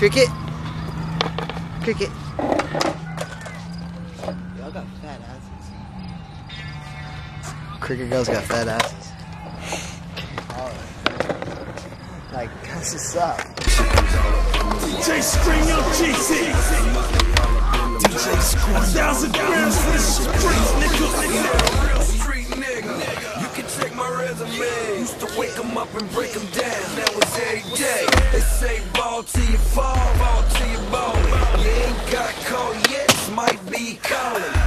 Cricket. Cricket. Y'all got fat asses. Cricket girls got fat asses. Like, that's what's up. DJ Scream Young GC. DJ Scream. A thousand grams for the streets, nigga. Real street nigga. You can check my resume. Used to wake 'em up and break 'em down. That was every day. They say ball till you fall. calling.